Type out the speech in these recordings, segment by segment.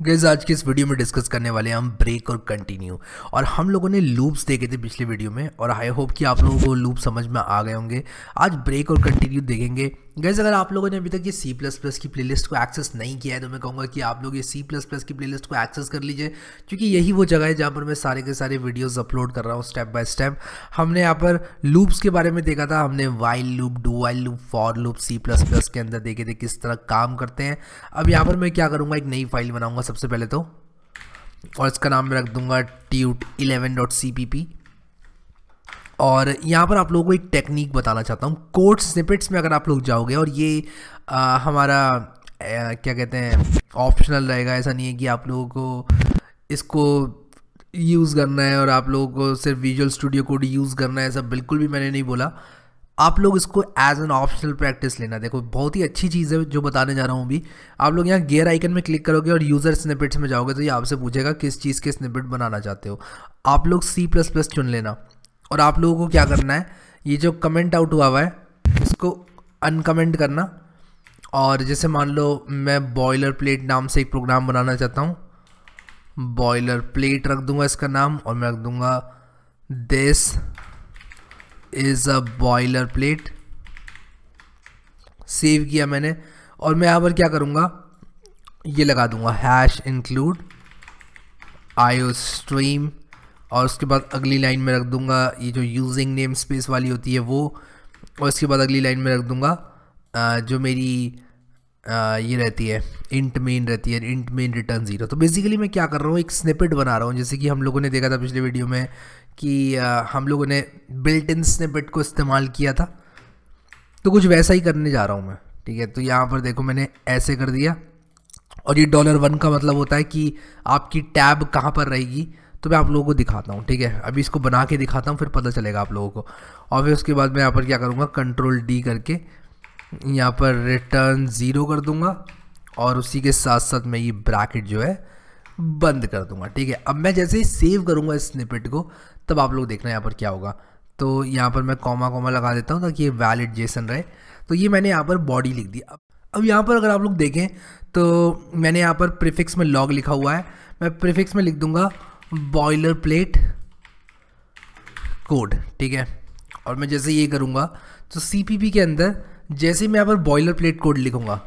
Gas आज की इस वीडियो में डिस्कस करने वाले हैं हम ब्रेक और कंटिन्यू और हम लोगों ने लूप्स देखे थे पिछले वीडियो में, और आई होप कि आप लोगों को लूप समझ में आ गए होंगे। आज ब्रेक और कंटिन्यू देखेंगे। गैस अगर आप लोगों ने अभी तक ये सी प्लस प्लस की प्लेलिस्ट को एक्सेस नहीं किया है तो मैं कहूँगा कि आप लोग ये सी प्लस प्लस की प्लेलिस्ट को एक्सेस कर लीजिए, क्योंकि यही वो जगह है जहाँ पर मैं सारे के सारे वीडियोज़ अपलोड कर रहा हूँ स्टेप बाय स्टेप हमने यहाँ पर लूप्स के बारे में देखा था, हमने while loop do while loop for loop C plus plus के अंदर देखे थे किस तरह काम करते हैं। अब यहाँ पर मैं क्या करूँगा, एक नई फ़ाइल बनाऊँगा सबसे पहले तो और इसका नाम मैं रख दूँगा tut eleven dot C P P और यहाँ पर आप लोगों को एक टेक्निक बताना चाहता हूँ। कोड स्निपेट्स में अगर आप लोग जाओगे और ये आ, हमारा आ, क्या कहते हैं ऑप्शनल रहेगा ऐसा नहीं है कि आप लोगों को इसको यूज़ करना है और आप लोगों को सिर्फ़ विजुअल स्टूडियो कोड यूज़ करना है ऐसा बिल्कुल भी मैंने नहीं बोला। आप लोग इसको एज एन ऑप्शनल प्रैक्टिस लेना। देखो, बहुत ही अच्छी चीज़ है जो बताने जा रहा हूँ अभी। आप लोग यहाँ गेयर आइकन में क्लिक करोगे और यूज़र स्निपेट्स में जाओगे तो ये आपसे पूछेगा किस चीज़ के स्निपेट बनाना चाहते हो। आप लोग सी प्लस प्लस चुन लेना। और आप लोगों को क्या करना है, ये जो कमेंट आउट हुआ हुआ है, इसको अनकमेंट करना। और जैसे मान लो, मैं बॉयलर प्लेट नाम से एक प्रोग्राम बनाना चाहता हूँ। बॉयलर प्लेट रख दूँगा इसका नाम और मैं रख दूँगा this is a boiler plate save किया मैंने। और मैं यहाँ पर क्या करूँगा? ये लगा दूँगा। हैश इंक्लूड आयो स्ट्रीम और उसके बाद अगली लाइन में रख दूँगा। ये जो यूजिंग नेम स्पेस वाली होती है वो। और उसके बाद अगली लाइन में रख दूँगा। जो मेरी ये रहती है इंट मेन रहती है इंट मेन रिटर्न ज़ीरो तो बेसिकली मैं क्या कर रहा हूँ, एक स्निपेट बना रहा हूँ, जैसे कि हम लोगों ने देखा था पिछले वीडियो में कि हम लोगों ने बिल्ट इन स्निपेट को इस्तेमाल किया था। तो कुछ वैसा ही करने जा रहा हूँ मैं, ठीक है? तो यहाँ पर देखो मैंने ऐसे कर दिया। और ये डॉलर वन का मतलब होता है कि आपकी टैब कहाँ पर रहेगी तो मैं आप लोगों को दिखाता हूँ, ठीक है? अभी इसको बना के दिखाता हूँ, फिर पता चलेगा आप लोगों को। और फिर उसके बाद मैं यहाँ पर क्या करूँगा कंट्रोल डी करके यहाँ पर रिटर्न ज़ीरो कर दूँगा और उसी के साथ साथ मैं ये ब्रैकेट जो है बंद कर दूँगा, ठीक है? अब मैं जैसे ही सेव करूँगा इस स्निपेट को, तब आप लोग देखना यहाँ पर क्या होगा। तो यहाँ पर मैं कॉमा कॉमा लगा देता हूँ ताकि ये वैलिड जेसन रहे। तो ये मैंने यहाँ पर बॉडी लिख दी। अब अब यहाँ पर अगर आप लोग देखें तो मैंने यहाँ पर प्रिफिक्स में लॉग लिखा हुआ है। मैं प्रिफिक्स में लिख दूँगा बॉयलर प्लेट कोड ठीक है? और मैं जैसे ये करूँगा तो सी के अंदर जैसे मैं यहाँ पर बॉयलर प्लेट कोड लिखूँगा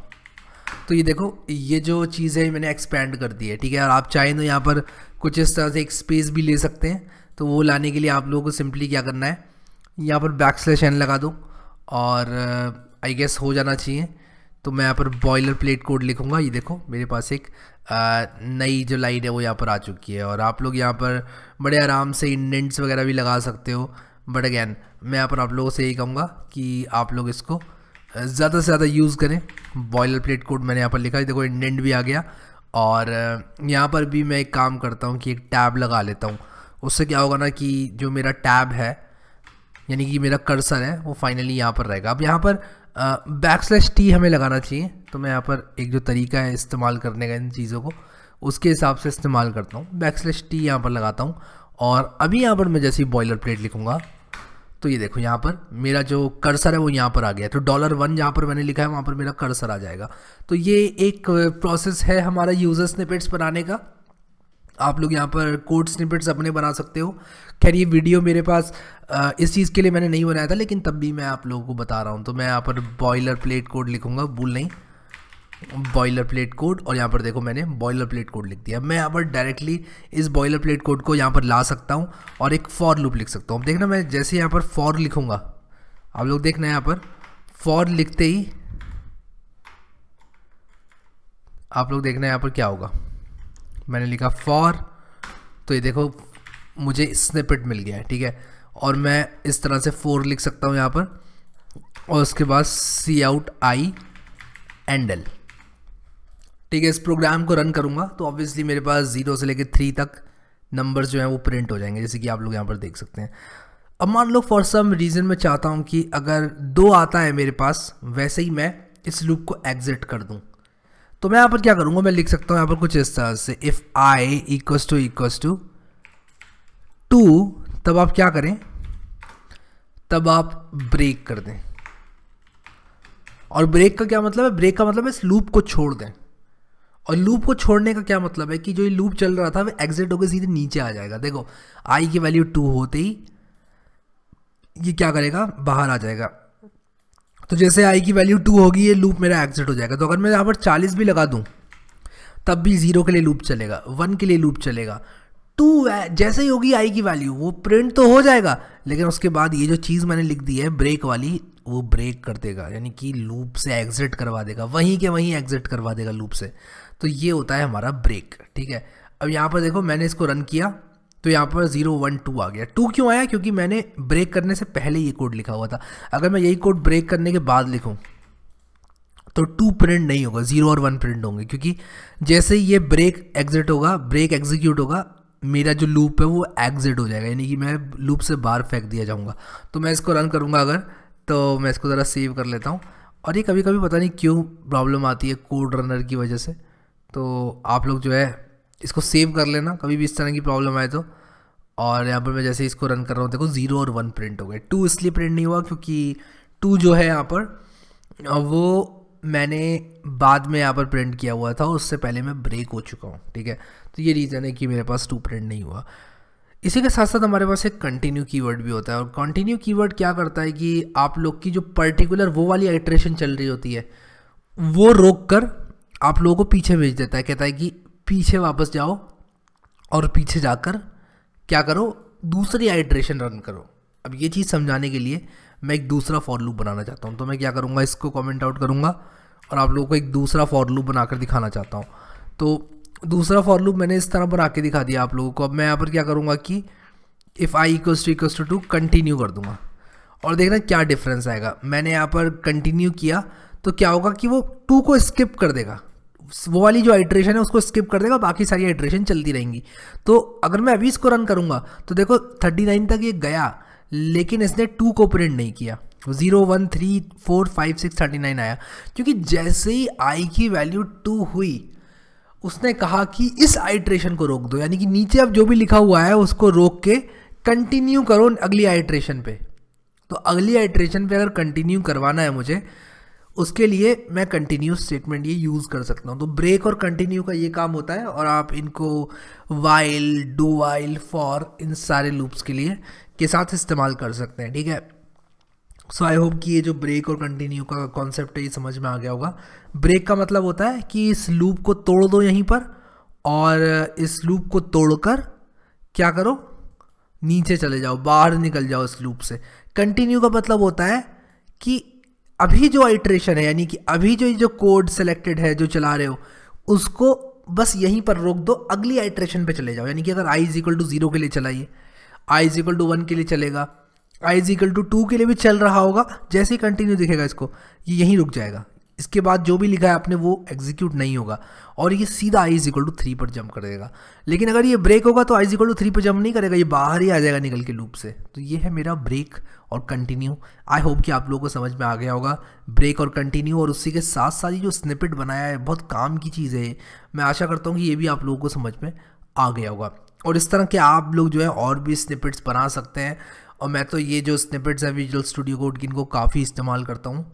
तो ये देखो, ये जो चीज़ है, मैंने एक्सपेंड कर दी है, ठीक है? और आप चाहें तो यहाँ पर कुछ इस तरह से एक स्पेस भी ले सकते हैं। तो वो लाने के लिए आप लोगों को सिंपली क्या करना है, यहाँ पर बैक स्लैश एन लगा दो, और आई गेस हो जाना चाहिए। तो मैं यहाँ पर बॉयलर प्लेट कोड लिखूँगा। ये देखो, मेरे पास एक नई जो लाइन है, वो यहाँ पर आ चुकी है। और आप लोग यहाँ पर बड़े आराम से इंडेंट्स वगैरह भी लगा सकते हो। बट अगैन मैं यहाँ पर आप लोगों से यही कहूँगा कि आप लोग इसको ज़्यादा से ज़्यादा यूज़ करें। बॉयलर प्लेट कोड मैंने यहाँ पर लिखा देखो, इंडेंट भी आ गया। और यहाँ पर भी मैं एक काम करता हूँ कि एक टैब लगा लेता हूँ। उससे क्या होगा ना कि जो मेरा टैब है, यानी कि मेरा कर्सर है, वो फाइनली यहाँ पर रहेगा। अब यहाँ पर बैक स्लैश टी हमें लगाना चाहिए। तो मैं यहाँ पर एक जो तरीका है इस्तेमाल करने का इन चीज़ों को, उसके हिसाब से इस्तेमाल करता हूँ। बैक स्लैश टी यहाँ पर लगाता हूँ। और अभी यहाँ पर मैं जैसे ही बॉयलर प्लेट लिखूँगा तो ये देखो यहाँ पर मेरा जो कर्सर है वो यहाँ पर आ गया तो डॉलर वन जहाँ पर मैंने लिखा है, वहाँ पर मेरा कर्सर आ जाएगा। तो ये एक प्रोसेस है हमारा यूज़र स्निपेट्स बनाने का। आप लोग यहाँ पर कोड स्निपेट्स अपने बना सकते हो। खैर, ये वीडियो मेरे पास इस चीज़ के लिए मैंने नहीं बनाया था, लेकिन तब भी मैं आप लोगों को बता रहा हूँ। तो मैं यहाँ पर बॉयलर प्लेट कोड लिखूँगा, भूल नहीं। बॉयलर प्लेट कोड और यहाँ पर देखो मैंने बॉयलर प्लेट कोड लिख दिया। मैं यहाँ पर डायरेक्टली इस बॉयलर प्लेट कोड को यहाँ पर ला सकता हूँ और एक फॉर लूप लिख सकता हूँ। देखना मैं जैसे यहाँ पर फॉर लिखूँगा। आप लोग देखना यहाँ पर। फॉर लिखते ही आप लोग देखना यहाँ पर क्या होगा। मैंने लिखा फॉर तो ये देखो मुझे स्निपेट मिल गया है, ठीक है? और मैं इस तरह से फोर लिख सकता हूँ यहाँ पर। और उसके बाद सी आउट आई एंडल ठीक है, इस प्रोग्राम को रन करूँगा तो ऑब्वियसली मेरे पास ज़ीरो से लेकर थ्री तक नंबर्स जो हैं वो प्रिंट हो जाएँगे, जैसे कि आप लोग यहाँ पर देख सकते हैं। अब मान लो फॉर सम रीज़न मैं चाहता हूँ कि अगर दो आता है मेरे पास, वैसे ही मैं इस लूप को एग्जिट कर दूँ। तो मैं यहाँ पर क्या करूँगा, मैं लिख सकता हूँ यहाँ पर कुछ इस तरह से if i equals to equals to two तब आप क्या करें? तब आप ब्रेक कर दें। और ब्रेक का क्या मतलब है? ब्रेक का मतलब है इस लूप को छोड़ दें। और लूप को छोड़ने का क्या मतलब है कि जो ये लूप चल रहा था, वो एग्जिट होकर सीधे नीचे आ जाएगा। देखो आई की वैल्यू टू होते ही ये क्या करेगा? बाहर आ जाएगा। तो जैसे आई की वैल्यू टू होगी, ये लूप मेरा एग्जिट हो जाएगा। तो अगर मैं यहाँ पर चालीस भी लगा दूँ, तब भी ज़ीरो के लिए लूप चलेगा। वन के लिए लूप चलेगा। टू जैसे ही होगी आई की वैल्यू वो प्रिंट तो हो जाएगा, लेकिन उसके बाद ये जो चीज़ मैंने लिख दी है ब्रेक वाली वो ब्रेक कर देगा, यानी कि लूप से एग्जिट करवा देगा, वहीं के वहीं एग्जिट करवा देगा लूप से। तो ये होता है हमारा ब्रेक ठीक है? अब यहाँ पर देखो, मैंने इसको रन किया तो यहाँ पर ज़ीरो वन टू आ गया। टू क्यों आया? क्योंकि मैंने ब्रेक करने से पहले ये कोड लिखा हुआ था। अगर मैं यही कोड ब्रेक करने के बाद लिखूँ तो टू प्रिंट नहीं होगा ज़ीरो और वन प्रिंट होंगे। क्योंकि जैसे ही ये ब्रेक एग्जिट होगा ब्रेक एग्जीक्यूट होगा, मेरा जो लूप है वो एग्जिट हो जाएगा, यानी कि मैं लूप से बाहर फेंक दिया जाऊँगा। तो मैं इसको रन करूँगा अगर तो मैं इसको ज़रा सेव कर लेता हूँ। और ये कभी कभी पता नहीं क्यों प्रॉब्लम आती है कोड रनर की वजह से। तो आप लोग जो है, इसको सेव कर लेना, कभी भी इस तरह की प्रॉब्लम आए तो। और यहाँ पर मैं जैसे इसको रन कर रहा हूँ, देखो ज़ीरो और वन प्रिंट हो गए। टू इसलिए प्रिंट नहीं हुआ क्योंकि टू जो है यहाँ पर वो मैंने बाद में यहाँ पर प्रिंट किया हुआ था, उससे पहले मैं ब्रेक हो चुका हूँ, ठीक है? तो ये रीज़न है कि मेरे पास टू प्रिंट नहीं हुआ। इसी के साथ साथ हमारे पास एक कंटिन्यू कीवर्ड भी होता है और कंटिन्यू कीवर्ड क्या करता है कि आप लोग की जो पर्टिकुलर वो वाली आइट्रेशन चल रही होती है, वो रोक कर आप लोगों को पीछे भेज देता है। कहता है कि पीछे वापस जाओ और पीछे जाकर क्या करो, दूसरी आइट्रेशन रन करो। अब ये चीज़ समझाने के लिए मैं एक दूसरा फॉर लूप बनाना चाहता हूँ। तो मैं क्या करूँगा, इसको कमेंट आउट करूँगा और आप लोगों को एक दूसरा फॉर लूप बनाकर दिखाना चाहता हूँ। तो दूसरा फॉर लूप मैंने इस तरह बना के दिखा दिया आप लोगों को। अब मैं यहाँ पर क्या करूँगा कि if i equals to equals to two continue कर दूँगा। और देखना क्या डिफरेंस आएगा। मैंने यहाँ पर कंटिन्यू किया तो क्या होगा कि वो टू को स्किप कर देगा। वो वाली जो आइट्रेशन है उसको स्किप कर देगा, बाकी सारी आइट्रेशन चलती रहेंगी। तो अगर मैं अभी इसको रन करूँगा तो देखो थर्टी नाइन तक ये गया, लेकिन इसने टू को प्रिंट नहीं किया। Zero one three four five six thirty nine आया। क्योंकि जैसे ही आई की वैल्यू टू हुई उसने कहा कि इस आइट्रेशन को रोक दो, यानी कि नीचे अब जो भी लिखा हुआ है, उसको रोक के कंटिन्यू करो अगली आइट्रेशन पे। तो अगली आइट्रेशन पे अगर कंटिन्यू करवाना है मुझे, उसके लिए मैं कंटिन्यू स्टेटमेंट ये यूज़ कर सकता हूँ। तो ब्रेक और कंटिन्यू का ये काम होता है, और आप इनको वाइल डू वाइल फॉर इन सारे लूप्स के लिए के साथ इस्तेमाल कर सकते हैं, ठीक है? सो आई होप कि ये जो ब्रेक और कंटिन्यू का कॉन्सेप्ट है, ये समझ में आ गया होगा। ब्रेक का मतलब होता है कि इस लूप को तोड़ दो यहीं पर और इस लूप को तोड़कर क्या करो? नीचे चले जाओ, बाहर निकल जाओ इस लूप से। कंटिन्यू का मतलब होता है कि अभी जो आइट्रेशन है, यानी कि अभी जो जो कोड सेलेक्टेड है, जो चला रहे हो, उसको बस यहीं पर रोक दो, अगली आइट्रेशन पे चले जाओ। यानी कि अगर i is equal to zero के लिए चलाइए i is equal to one के लिए चलेगा i is equal to two के लिए भी चल रहा होगा। जैसे ही कंटिन्यू दिखेगा इसको, ये यहीं रुक जाएगा। इसके बाद जो भी लिखा है आपने, वो एग्जीक्यूट नहीं होगा। और ये सीधा i is equal to three पर जंप कर देगा। लेकिन अगर ये ब्रेक होगा तो i is equal to three पर जंप नहीं करेगा। ये बाहर ही आ जाएगा निकल के लूप से। तो ये है मेरा ब्रेक और कंटिन्यू आई होप कि आप लोगों को समझ में आ गया होगा। ब्रेक और कंटिन्यू और उसी के साथ साथ ये जो स्निपेट बनाया है, बहुत काम की चीज़ है मैं आशा करता हूँ कि ये भी आप लोगों को समझ में आ गया होगा। और इस तरह के आप लोग जो है, और भी स्निपेट्स बना सकते हैं। और मैं तो ये जो स्निपेट्स हैं विजुअल स्टूडियो कोड की इनको काफ़ी इस्तेमाल करता हूँ।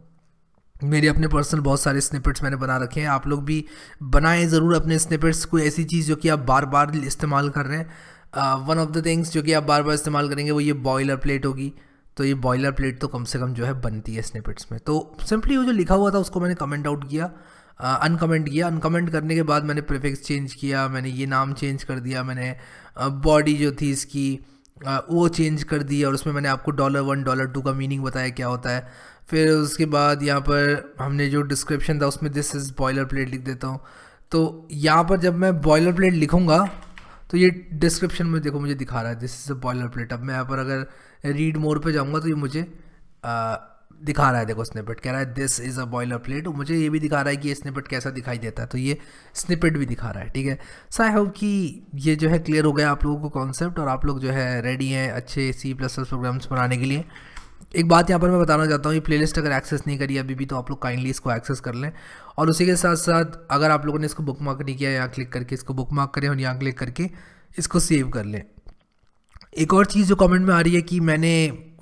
मेरे अपने पर्सनल बहुत सारे स्निपेट्स मैंने बना रखे हैं। आप लोग भी बनाएँ ज़रूर अपने स्निपेट्स कोई ऐसी चीज़ जो कि आप बार बार इस्तेमाल कर रहे हैं। वन ऑफ़ द थिंग्स जो कि आप बार बार इस्तेमाल करेंगे वो ये बॉयलर प्लेट होगी। तो ये बॉयलर प्लेट तो कम से कम जो है बनती है स्निपेट्स में। तो सिंपली वो जो लिखा हुआ था उसको मैंने कमेंट आउट किया अनकमेंट uh, किया। अनकमेंट करने के बाद मैंने प्रिफिक्स चेंज किया मैंने ये नाम चेंज कर दिया मैंने बॉडी uh, जो थी इसकी वो चेंज कर दी और उसमें मैंने आपको डॉलर वन डॉलर टू का मीनिंग बताया क्या होता है। फिर उसके बाद यहाँ पर हमने जो डिस्क्रिप्शन था उसमें दिस इज़ बॉयलर प्लेट लिख देता हूँ। तो यहाँ पर जब मैं बॉयलर प्लेट लिखूँगा तो ये डिस्क्रिप्शन में देखो मुझे दिखा रहा है this is a boiler plate अब मैं यहाँ पर अगर रीड मोर पे जाऊँगा तो ये मुझे आ, दिखा रहा है, देखो स्निपेट कह रहा है this is a boiler plate मुझे ये भी दिखा रहा है कि ये स्निपेट कैसा दिखाई देता है तो ये स्निपेट भी दिखा रहा है, ठीक है? सो आई होप कि ये जो है क्लियर हो गया आप लोगों को कॉन्सेप्ट और आप लोग जो है रेडी हैं अच्छे सी प्लस प्लस प्रोग्राम्स बनाने के लिए। एक बात यहाँ पर मैं बताना चाहता हूँ, ये प्लेलिस्ट अगर एक्सेस नहीं करी अभी भी तो आप लोग काइंडली इसको एक्सेस कर लें। और उसी के साथ साथ अगर आप लोगों ने इसको बुक मार्क नहीं किया, यहाँ क्लिक करके इसको बुक मार्क करें और यहाँ क्लिक करके इसको सेव कर लें। एक और चीज़ जो कमेंट में आ रही है कि मैंने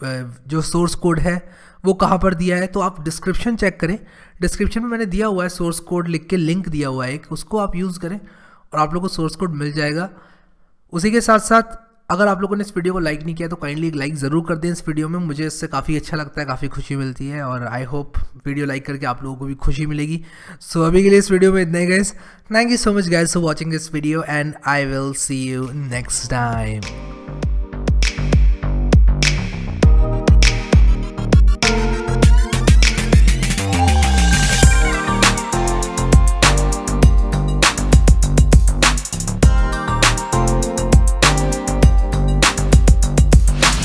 जो सोर्स कोड है वो कहाँ पर दिया है? तो आप डिस्क्रिप्शन चेक करें। डिस्क्रिप्शन में मैंने दिया हुआ है सोर्स कोड लिख के लिंक दिया हुआ है एक उसको आप यूज़ करें और आप लोग को सोर्स कोड मिल जाएगा। उसी के साथ साथ अगर आप लोगों ने इस वीडियो को लाइक नहीं किया तो काइंडली एक लाइक ज़रूर कर दें इस वीडियो में। मुझे इससे काफ़ी अच्छा लगता है काफ़ी खुशी मिलती है और आई होप वीडियो लाइक करके आप लोगों को भी खुशी मिलेगी। सो so, अभी के लिए इस वीडियो में इतना ही guys thank you so much guys for watching this video and I will see you next time